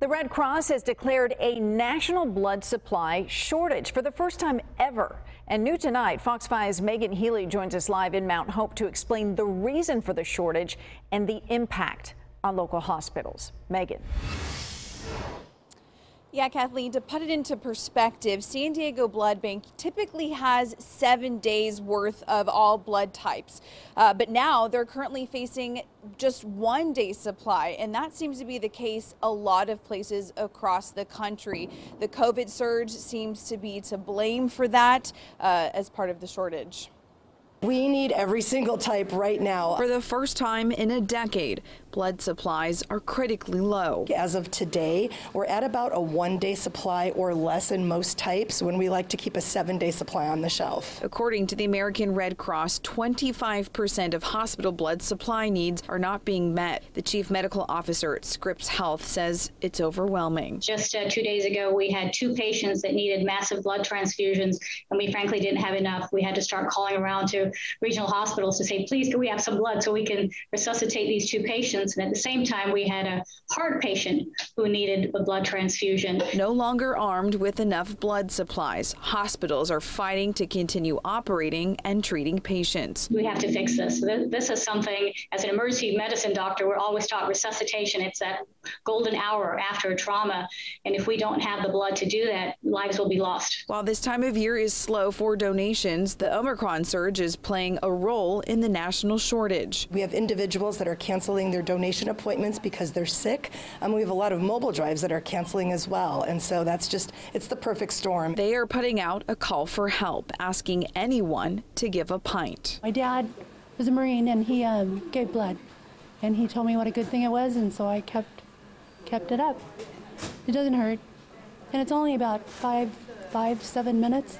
The Red Cross has declared a national blood supply shortage for the first time ever. And new tonight, Fox 5's Megan Healy joins us live in Mount Hope to explain the reason for the shortage and the impact on local hospitals. Megan. Yeah, Kathleen, to put it into perspective, San Diego Blood Bank typically has seven days worth of all blood types. Uh, but now they're currently facing just one day supply, and that seems to be the case a lot of places across the country. The COVID surge seems to be to blame for that uh, as part of the shortage. We need every single type right now. For the first time in a decade, blood supplies are critically low. As of today, we're at about a one day supply or less in most types when we like to keep a seven day supply on the shelf. According to the American Red Cross, 25% of hospital blood supply needs are not being met. The chief medical officer at Scripps Health says it's overwhelming. Just uh, two days ago, we had two patients that needed massive blood transfusions, and we frankly didn't have enough. We had to start calling around to regional hospitals to say, please, can we have some blood so we can resuscitate these two patients? And at the same time, we had a heart patient who needed a blood transfusion. No longer armed with enough blood supplies, hospitals are fighting to continue operating and treating patients. We have to fix this. This is something, as an emergency medicine doctor, we're always taught resuscitation. It's that golden hour after a trauma. And if we don't have the blood to do that, lives will be lost. While this time of year is slow for donations, the Omicron surge is playing a role in the national shortage. We have individuals that are canceling their donation appointments because they're sick. Um, we have a lot of mobile drives that are canceling as well. And so that's just, it's the perfect storm. They are putting out a call for help, asking anyone to give a pint. My dad was a Marine and he um, gave blood. And he told me what a good thing it was, and so I kept kept it up. It doesn't hurt, and it's only about five, five, seven minutes.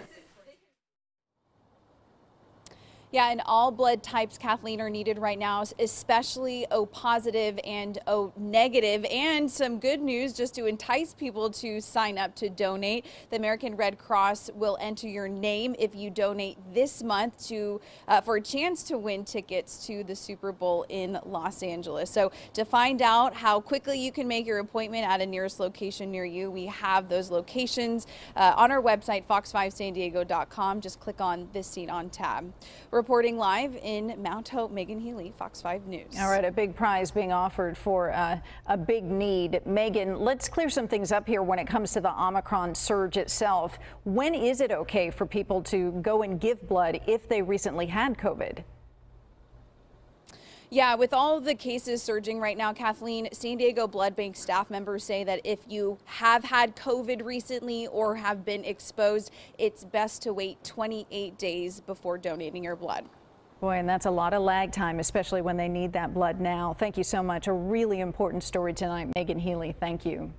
Yeah, and all blood types, Kathleen, are needed right now, especially O positive and O negative. And some good news just to entice people to sign up to donate. The American Red Cross will enter your name if you donate this month to uh, for a chance to win tickets to the Super Bowl in Los Angeles. So to find out how quickly you can make your appointment at a nearest location near you, we have those locations uh, on our website, fox5sandiego.com. Just click on this seen on tab. We're Reporting live in Mount Hope, Megan Healy, Fox 5 News. All right, a big prize being offered for uh, a big need. Megan, let's clear some things up here when it comes to the Omicron surge itself. When is it okay for people to go and give blood if they recently had COVID? Yeah, with all the cases surging right now, Kathleen, San Diego Blood Bank staff members say that if you have had COVID recently or have been exposed, it's best to wait 28 days before donating your blood. Boy, and that's a lot of lag time, especially when they need that blood now. Thank you so much. A really important story tonight. Megan Healy, thank you.